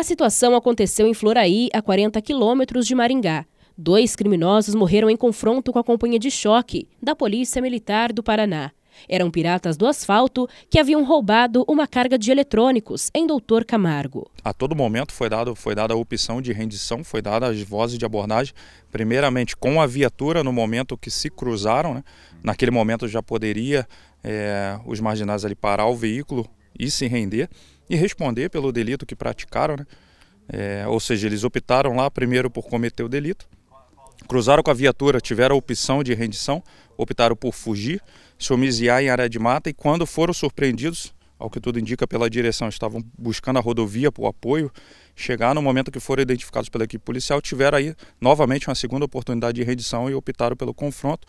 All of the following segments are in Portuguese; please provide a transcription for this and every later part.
A situação aconteceu em Floraí, a 40 quilômetros de Maringá. Dois criminosos morreram em confronto com a companhia de choque da Polícia Militar do Paraná. Eram piratas do asfalto que haviam roubado uma carga de eletrônicos em Doutor Camargo. A todo momento foi, dado, foi dada a opção de rendição, foi dada as vozes de abordagem, primeiramente com a viatura no momento que se cruzaram. Né? Naquele momento já poderia é, os marginais ali parar o veículo e se render e responder pelo delito que praticaram. Né? É, ou seja, eles optaram lá primeiro por cometer o delito, cruzaram com a viatura, tiveram a opção de rendição, optaram por fugir, se homiziar em área de mata e quando foram surpreendidos, ao que tudo indica pela direção, estavam buscando a rodovia por apoio, chegar no momento que foram identificados pela equipe policial, tiveram aí novamente uma segunda oportunidade de rendição e optaram pelo confronto.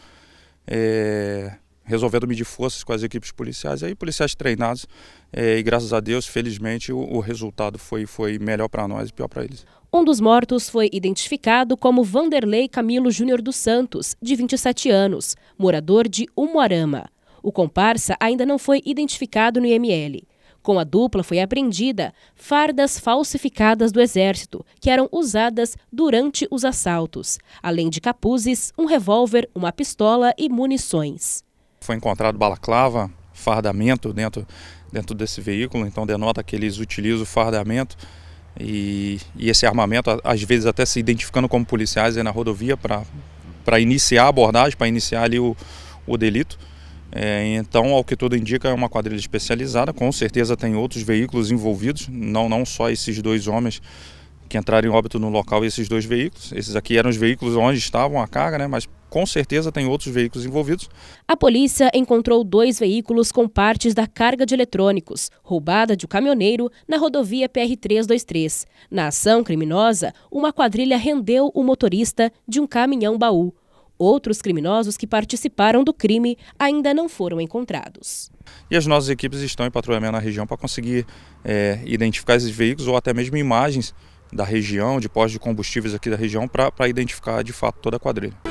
É, resolvendo medir forças com as equipes policiais, aí policiais treinados é, e graças a Deus, felizmente, o, o resultado foi, foi melhor para nós e pior para eles. Um dos mortos foi identificado como Vanderlei Camilo Júnior dos Santos, de 27 anos, morador de Umuarama. O comparsa ainda não foi identificado no IML. Com a dupla foi apreendida fardas falsificadas do Exército, que eram usadas durante os assaltos, além de capuzes, um revólver, uma pistola e munições. Foi encontrado balaclava, fardamento dentro, dentro desse veículo, então denota que eles utilizam fardamento e, e esse armamento, às vezes até se identificando como policiais na rodovia para iniciar a abordagem, para iniciar ali o, o delito. É, então, ao que tudo indica, é uma quadrilha especializada. Com certeza tem outros veículos envolvidos, não, não só esses dois homens que entraram em óbito no local, esses dois veículos. Esses aqui eram os veículos onde estavam a carga, né? mas com certeza tem outros veículos envolvidos. A polícia encontrou dois veículos com partes da carga de eletrônicos, roubada de um caminhoneiro na rodovia PR-323. Na ação criminosa, uma quadrilha rendeu o motorista de um caminhão baú. Outros criminosos que participaram do crime ainda não foram encontrados. E as nossas equipes estão em patrulhamento na região para conseguir é, identificar esses veículos ou até mesmo imagens da região, de postos de combustíveis aqui da região, para identificar de fato toda a quadrilha.